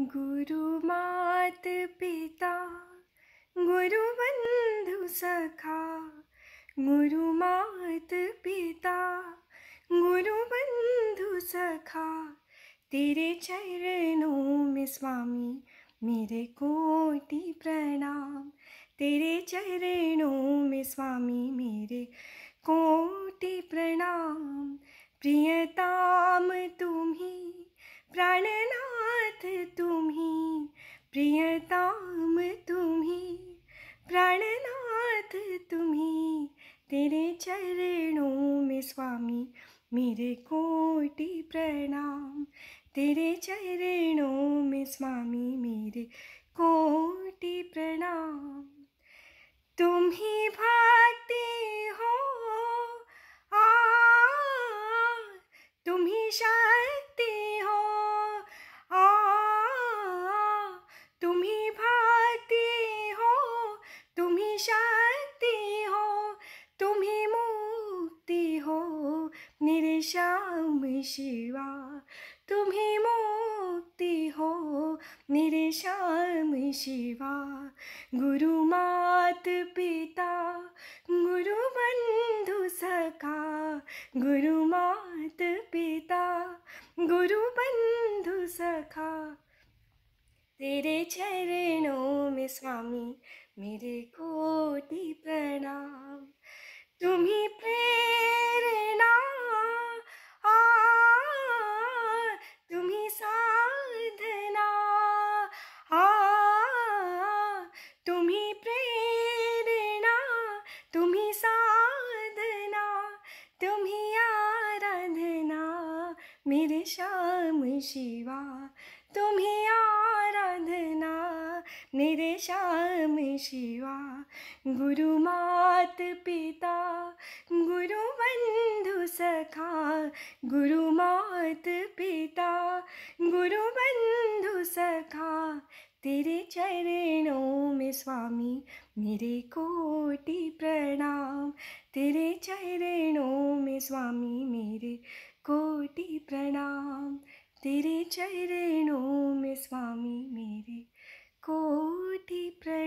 गुरु मात पिता, गुरु बंधु सखा, गुरु मात पिता, गुरु बंधु सखा, तेरे चरणों में स्वामी, मेरे कोटि प्रणाम। तेरे चरणों में स्वामी, मेरे कोटि प्रणाम स्वामी मेरे कोटि प्रणाम। तेरे चरणों में स्वामी मेरे कोटि प्रणाम। मेरे श्याम शिवा, तुम्हें मुक्ति हो। मेरे श्याम शिवा, गुरु मात पिता, गुरु बंधु सखा, गुरु मात पिता, गुरु बंधु सखा। तेरे चरणों में स्वामी, मेरे कोटि प्रणाम। तुम्हें प्रेरणा मेरे श्याम शिवा, तुम्हें आराधना। मेरे श्याम शिवा, गुरु मात पिता, गुरु बंधु सखा, गुरु मात पिता, गुरु बंधु सखा। तेरे चरणों में स्वामी, मेरे कोटि प्रणाम। तेरे चरणों में स्वामी, मेरे कोटि प्रणाम। तेरे चरणों में स्वामी मेरे। कोटि प्रणाम